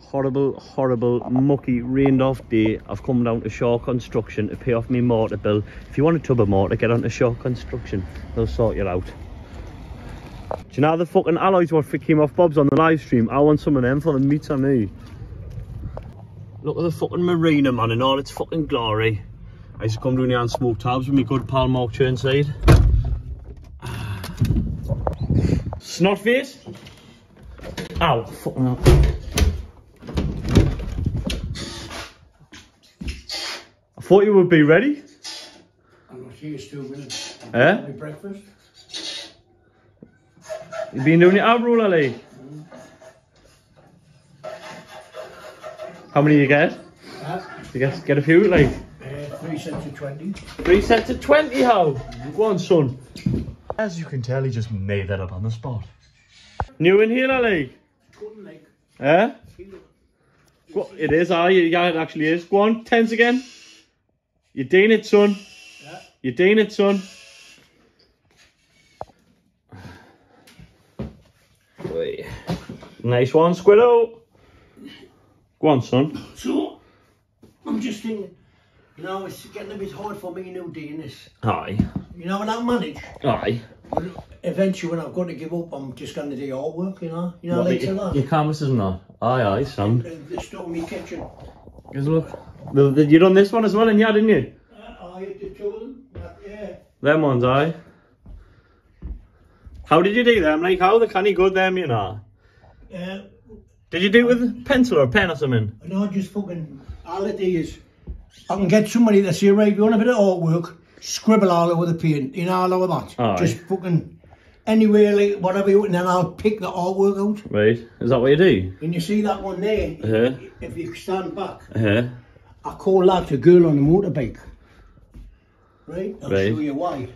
horrible, horrible, mucky, rained off day, I've come down to Shaw Construction to pay off my mortar bill. If you want a tub of mortar, get onto Shaw Construction. They'll sort you out. Do you know the fucking alloys what came off Bob's on the live stream? I want some of them for the meter me. Look at the fucking marina man in all its fucking glory. I used to come down here and smoke tabs with my good pal Mark Churnside. Snot face. Ow, fucking hell. Thought you would be ready. I'm not sure it's two minutes. Eh? My breakfast. You've been doing it ab roll, Ali. How many you get? Uh, You get get a few, like uh, three sets of 20. three sets of twenty. How? Go on, son. As you can tell, he just made that up on the spot. New in here, Ali. Couldn't like. Eh? Go, it is, ah, yeah, it actually is. Go on, tens again. You're doing it, son. Yeah. You're doing it, son. Wait. Nice one, Squiddo. Go on, son. So, I'm just thinking, you know, it's getting a bit hard for me now doing this. Aye. You know, when I manage, Aye. but eventually when I've got to give up, I'm just going to do artwork, you know? You know, What, like your, that. your canvases and that? Aye, aye, son. The, the stuff in my kitchen. Here's a look. The, the, you done this one as well, and yeah, didn't you? Uh, I had the two of them. Yeah. Them ones, aye. How did you do them? Like, how the can you go them, you know? Uh, Did you do it with a pencil or a pen or something? and I just fucking, all it is, I can get somebody to say, right, you want a bit of artwork, scribble all over the paint, you know, all over that. Aye. Just fucking, anywhere, like, whatever you, and then I'll pick the artwork out. Right. Is that what you do? And you see that one there, Uh-huh. if you stand back, Uh-huh. I call that a girl on a motorbike. Right? I'll Right. show you why.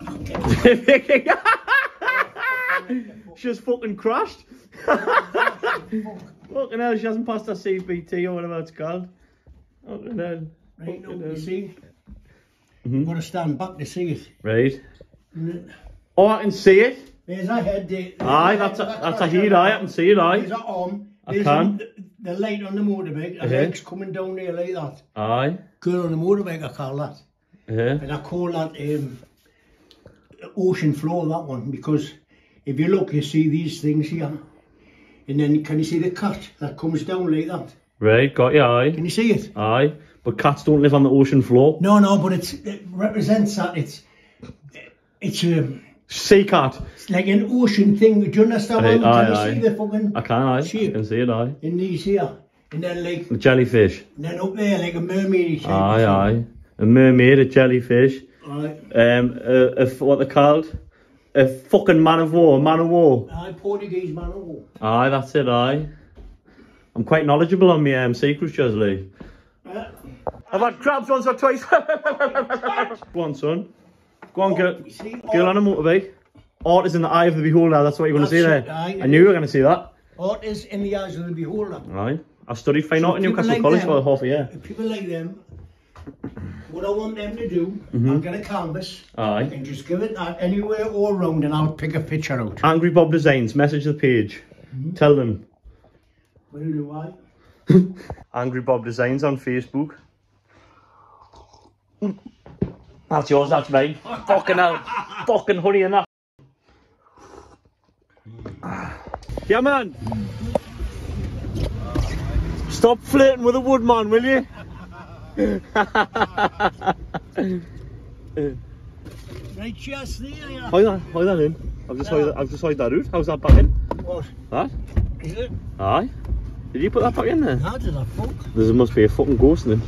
She's fucking crashed. fucking hell, she hasn't passed her CBT or whatever it's called. Fucking hell. Right Fucking you hell. see? Mhm. You've got to stand back to see it. Right. Oh, I can see it. There's a head there. Aye, that's a, that's a aye, I can see it, aye. There's aye. a arm. I There's can. The, the light on the motorbike. The Uh-huh. legs coming down there like that. Aye. Girl on the motorbike, I call that. Uh-huh. And I call that um, ocean floor, that one, because if you look, you see these things here. And then can you see the cat that comes down like that? Right, got you, aye. Can you see it? Aye. But cats don't live on the ocean floor. No, no, but it's, it represents that. It's it's a Sea cat. it's like an ocean thing. Do you understand? What I mean? Can you see the fucking I can, aye. I can see it, aye. in these here? And then like, A jellyfish. and then up there like a mermaid. shape. Aye, aye. A mermaid, a jellyfish. Aye. Um, a, a, what they're called? A fucking man of war, man of war. Aye, Portuguese man. of war. Aye, that's it, aye. I'm quite knowledgeable on my um, secrets, Chesley. Uh, I've had crabs once or twice. Go on, son. Go on, girl. see, Girl on a motorbike. Art is in the eye of the beholder, that's what you're going to see there. aye. I knew you were going to see that. art is in the eyes of the beholder. Right. I studied fine So art in Newcastle like College them- for half a year. People like them, what I want them to do, Mm-hmm. I'll get a canvas Aye. and just give it that anywhere all round and I'll pick a picture out. Angry Bob Designs, message the page. Tell them. What do why? Angry Bob Designs on Facebook. That's yours, that's mine. Fucking hell. Fucking honey and that. Yeah, man. Stop flirting with a woodman, will you? Right, cheers, there, yeah. Hide that, hide that in. I've just hide, I've just hide that out. How's that back in? What? That? Is it? Aye. Did you put that back in there? How did I fuck? There must be a fucking ghost in it.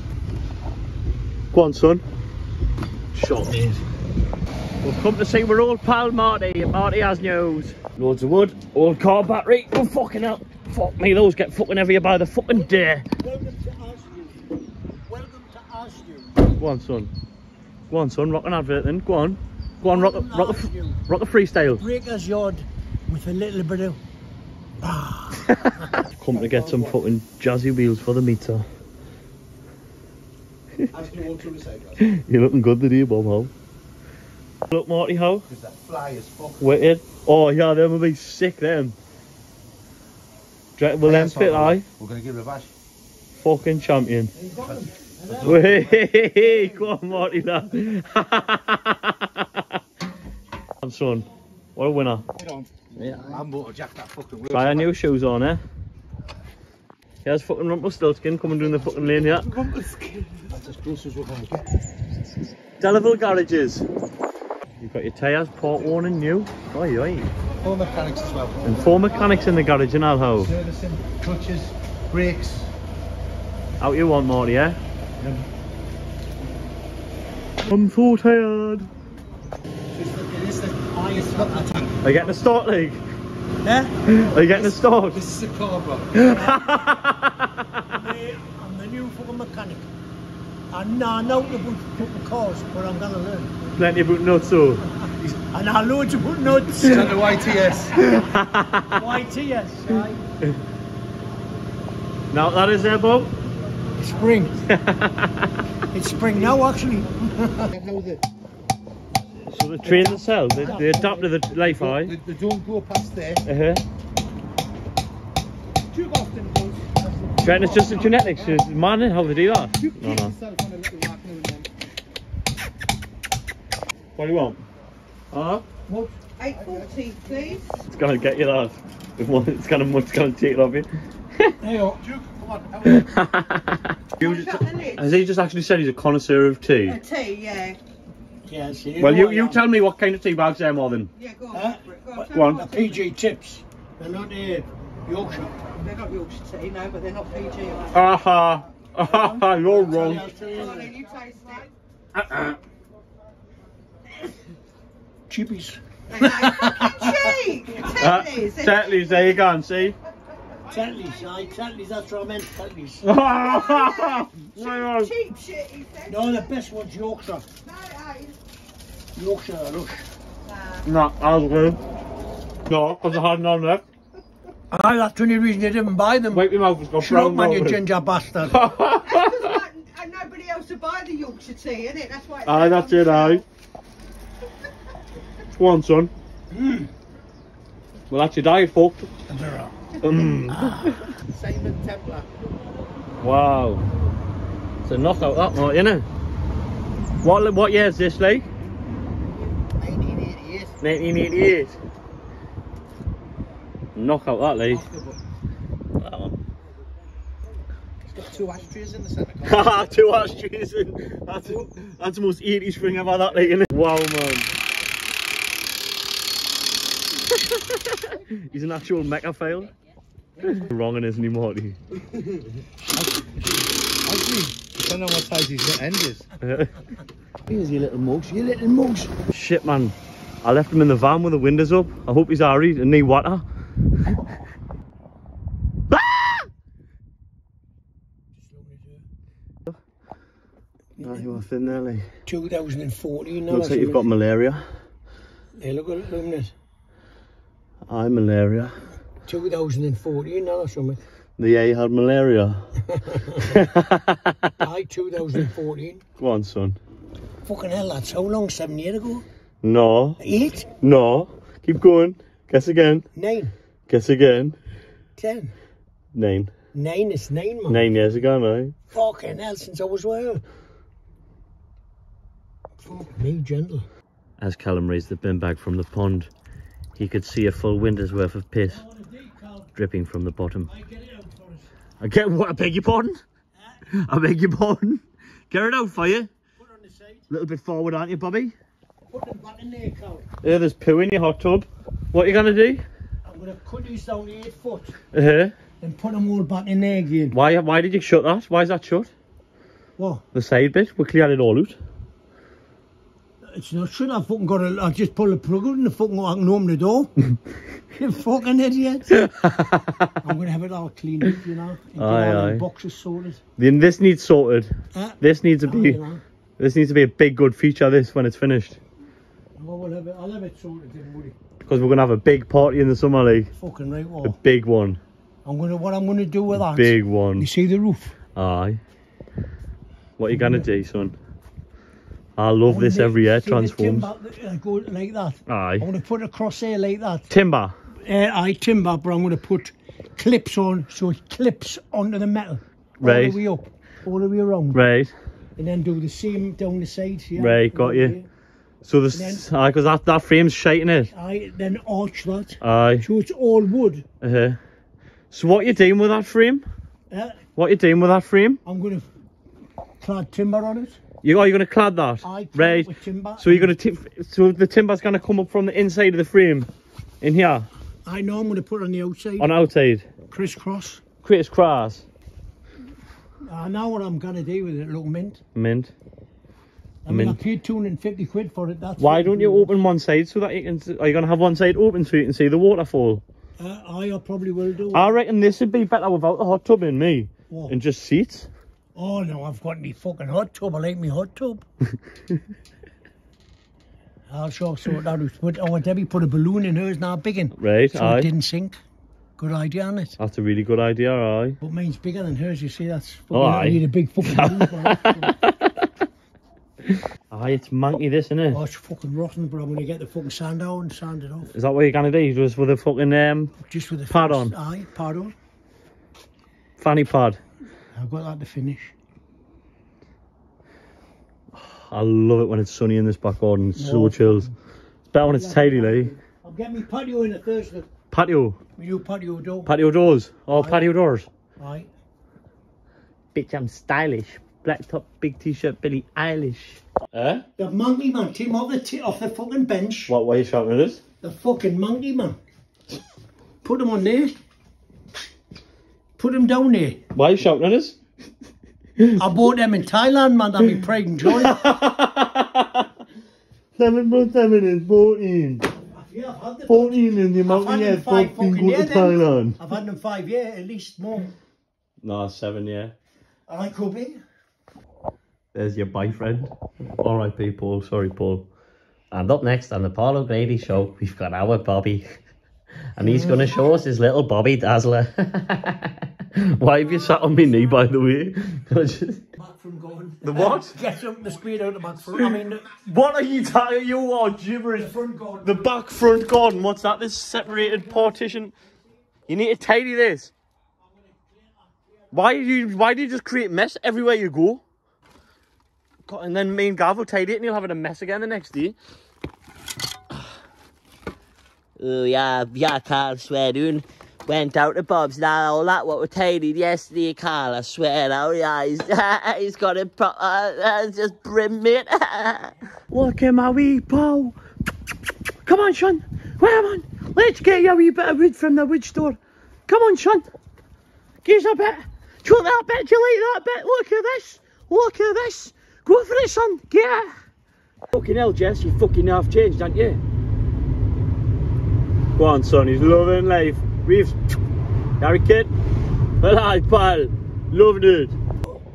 Go on, son. Shot me. We've come to see our old pal Marty. and Marty has news. Loads of wood, old car battery. Oh, fucking hell. Fuck me, those get fucking heavier by the fucking day. Welcome to Asdew. Welcome to Asdew. Go on, son. Go on, son. Rock an advert then. Go on. Go on, rock, the- rock, the, Asdew. rock the freestyle. Breaker's yard with a little bit of. Come to get some fucking jazzy wheels for the meter. Actually, walk through the side. You're looking good today, Bob. How? Look, Marty, how? Because that fly is fuck. Wicked. Oh, yeah, them will be sick, them. Do you reckon Will them fit, aye? We're going to give it a bash. Fucking champion. Hey, go on, Marty, that. and son, what a winner. Yeah. I'm going to jack that fucking wheel. Try our new shoes on, eh? Here's fucking Rumpelstiltskin coming down the fucking lane here. That's as close as we're going to get. Delaval Garages. You've got your tyres, port worn and new. Oi, oi. All mechanics as well. And four mechanics in the garage and all how. Servicing, clutches, brakes. Out you want, Marty, eh? I'm so tired. It is the highest water tank. Are you getting a start, League? Eh? Are you getting a start? This is a car, bro. I'm the new fucking mechanic. And now I know about fucking cars, but I'm gonna learn. Plenty about nuts, so. And I loads of nuts. Stand the YTS. YTS, right? Now that is there, Bob. Spring. it's spring now, actually. So the train themselves, they, they adapt to the life, They, they don't go past there. Uh-huh. Too often, boys. Do you reckon it's just the genetics? It's man how they do that? No, no. What do you want? Huh? What? 840, please. It's gonna get you that. It's gonna, it's gonna take it off you. Hey, oh. Duke, come on. Have a- You Shut just- the lid. Has he just actually said he's a connoisseur of tea? A tea, yeah. Yeah, see, Well, you, you tell me what kind of tea bags they're more than. Yeah, go on. Huh? for it. Go on, What- go on. The PG tips. They're not uh, Yorkshire. They're not Yorkshire tea, no, but they're not PG either. Aha! Aha! You're wrong. I'll tell you Go on, you taste it. Uh-uh. Cheapies. They know fucking. Uh, Tetley's. Tetley's, there you go, and see. Tetley's, aye, Tetley's, that's what I meant, Tetley's. no, Cheap shit, he said. No, the best one's Yorkshire. No, it ain't. Yorkshire Rush. Nah. I'll go. No, because I had none left. Aye, that's the only reason you didn't buy them. Wipe your mouth, it's got Shut up, brown man, you over ginger bastard. That's 'cause like, and nobody else to buy the Yorkshire tea, innit? That's why. it's Aye, that's it, aye. shelf. Go on, son. Well, that's your diet, folk. Mm. Simon Templar. Wow. It's a knockout, that, mate, innit? What, what year is this, like? 1988. 1988. Knockout, that, like. Wow. It's got two ashtrays in the centre. Haha, two ashtrays in. That's, that's the most 80s thing ever, that, innit? Wow, man. He's an actual mecha fail. Wrong in isn't he, Morty? Actually, depending on what size his end is. Here's your little mugs, your little mugs. Shit, man. I left him in the van with the windows up. I hope he's alright and need water. Ah! Ah, you are thin there, Lee. 2014 now. Looks like you've got malaria. Hey, look at it, look at it. I'm malaria. 2014 now or something. The A had malaria. Aye, 2014. Go on, son. Fucking hell, that's how long? Seven years ago? No, Eight? no. Keep going. Guess again. Nine? Guess again. Ten? Nine. Nine is nine, man. Nine years ago, no. Fucking hell, since I was well. Fuck me, gentle. As Callum raised the bin bag from the pond, he could see a full winter's worth of piss dripping from the bottom. I get what? I beg your pardon? I beg your pardon? Get it out for you. Put it on the side. A little bit forward, aren't you, Bobby? Put them back in there, Carl. Yeah, there's poo in your hot tub. What are you gonna do? I'm going to cut these down to eight foot Uh-huh. and put them all back in there again. Why, why did you shut that? Why is that shut? What? The side bit? We cleared it all out. It's not shut. I fucking got a. I just pull the plug out and the fucking I can open the door. you fucking idiot. I'm going to have it all cleaned up, you know. And get Aye, all aye. them boxes sorted. Then this needs sorted. Huh? This needs to be you know. this needs to be a big good feature this when it's finished. Well, we'll have it, I'll have it sorted. Because we're gonna have a big party in the summer league. Fucking right, A big one. I'm gonna, what I'm gonna do with that. Big one. You see the roof? Aye. What are you gonna do, son? I love this every year, transforms. timber, uh, go like that. Aye. I'm gonna put a crosshair like that. Timber. Uh, I timber, but I'm gonna put clips on, so it clips onto the metal. Right. All the way up, all the way around. Right. And then do the same down the sides here. Right, got you. So this, aye, because that, that frame's shite in it. I then arch that. Aye. So it's all wood. Uh-huh. So what you doing with that frame? Uh, What you doing with that frame? I'm going to clad timber on it. You are you gonna clad that? Clad right. with timber. So you're gonna so the timber's gonna come up from the inside of the frame, in here, I know I'm going to put it on the outside. on outside. crisscross. Crisscross. I know what I'm going to do with it, little mint. Mint. I mean, I paid 250 quid for it. That's Why don't you open one side so that you can? Are you gonna have one side open so you can see the waterfall? Uh, I probably will do. I reckon this would be better without the hot tub in me What? and just seats. Oh no, I've got me fucking hot tub. I like me hot tub. I'll sure sort that out. But I want Debbie put a balloon in hers now, big one, Right. so aye. it didn't sink. Good idea on it. That's a really good idea. Aye. But mine's bigger than hers. You see, that's. Oh, fucking- aye. I need a big fucking balloon for it. Aye, it's monkey this, isn't it? Oh, it's fucking rotten, but I'm going to get the fucking sand out and sand it off. Is that what you're gonna do? Just with a fucking um Just with the Pad on. Aye, pad on. fanny pad? I've got that to finish. I love it when it's sunny in this back garden. It's so No. chills. It's better when it's tidy, like. I'll get me patio in a Thursday. Patio. Me new patio door. Patio doors. Oh, Aye. patio doors. Aye. Bitch, I'm stylish. Black top, big t-shirt, Billie Eilish. Eh? The monkey man, team off the t- off the fucking bench. What, why are you shouting at us? The fucking monkey man. Put him on there. Put him down there. Why are you shouting at us? I bought them in Thailand, man. That'd be pride and joy. Seven plus seven is 14. yeah, I've had them. 14 in the amount I've of them years five Bob can fucking go to then. Thailand. I've had them five years, at least more. No, seven, yeah. And I could be. There's your boyfriend. Alright, Paul. Sorry, Paul. And up next on the Paul O'Grady show, we've got our Bobby. And he's going to show us his little Bobby Dazzler. Why have you sat on me knee, by the way? Back from going. the what? Get something to speed out the back front. I mean, What are you talking? You are gibberish. front going. The back front garden. What's that? This separated partition. You need to tidy this. Why do you? Why do you just create mess everywhere you go? God, and then me and Gav will tidy it, and you'll have it a mess again the next day. Oh yeah, yeah, Carl, swear doing. Went out to Bob's now, all that what we tidied yesterday, Carl, I swear now, yeah, he's, he's got it pro- uh, uh, just brim, mate. Look at my wee Paul. Come on, Sean. Come on. Let's get you a wee bit of wood from the wood store. Come on, Sean. Give us a bit. Do you want that bit? Do you like that bit? Look at this. Look at this. Go for it, son. Get it. Fucking hell, Jess. You fucking half changed, aren't you? Go on, son. He's loving life. Reeves. Harry kid. Well, pal. Loving it.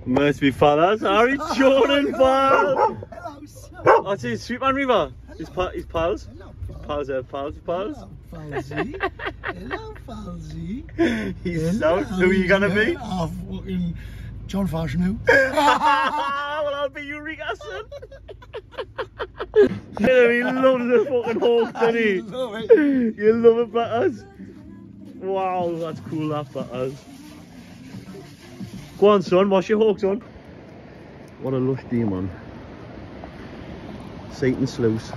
Must be fellas. Harry oh, Jordan, pal. Oh, That's his Sweetman River. His, pa- his pals. His pals are pals, pals. Falsy. Hello, Falsy. He's out. Who are you gonna be? Oh, fucking John Fashanu. Be Eureka, son. yeah, he loves the fucking Hulk, doesn't he? love it. You love it, Butters. Wow, that's cool, that Butters. Go on, son. Wash your hawks on. What a lush demon. Satan sluice.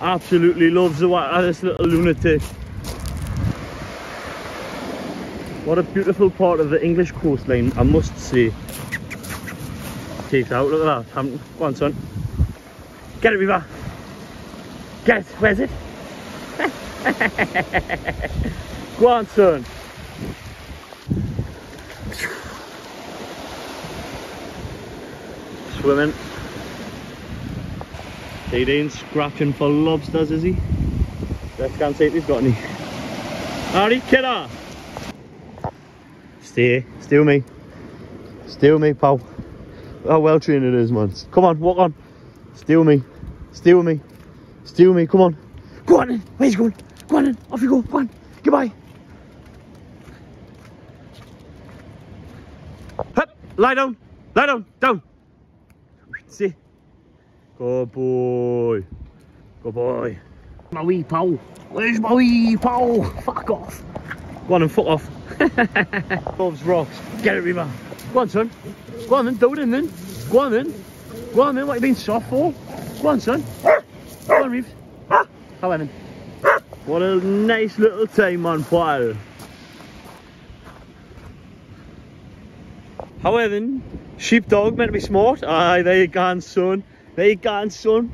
Absolutely loves the this little lunatic. What a beautiful part of the English coastline, I must say. Takes out, look at that. Hampton. Go on, son. Get it, River. Get it. Where's it? Go on, son. Swimming. He ain't scratching for lobsters, is he? Let's go and see if he's got any. Harry, kidder! With me. Steal me, pal. How well trained it is, man. Come on, walk on. Steal me. Steal me. Steal me, come on. Go on then. Where's going? Go on then. Off you go. Go on. Goodbye. Hup. Lie down. Lie down. Down. See. Good boy. Good boy. My wee pal. Where's my wee pal? Fuck off. Go on and foot off. Loves rocks. Get it, River. Go on, son. Go on then, do it in then. Go on then. Go on then, what you been soft for? Go on, son. Go on, Reeves. How then? What a nice little time on fire. How then? Sheepdog meant to be smart. Aye, there you gone, son. There you gone, son.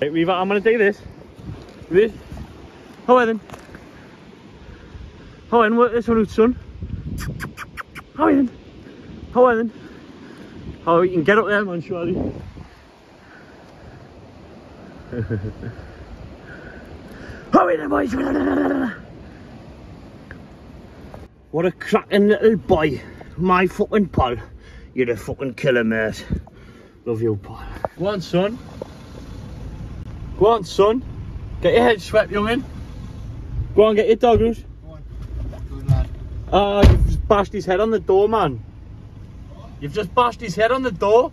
Right, Reaver, I'm gonna do this. Then? How then? Work this one out, son. How then? How then? How you can get up there, man, surely. Hurry then, boys! What a cracking little boy. My fucking pal. You're a fucking killer, mate. Love you, pal. Go on, son. Go on, son. Get your head swept, youngin. Go on, get your dog out. Good lad. Ah, you've just bashed his head on the door, man. You've just bashed his head on the door.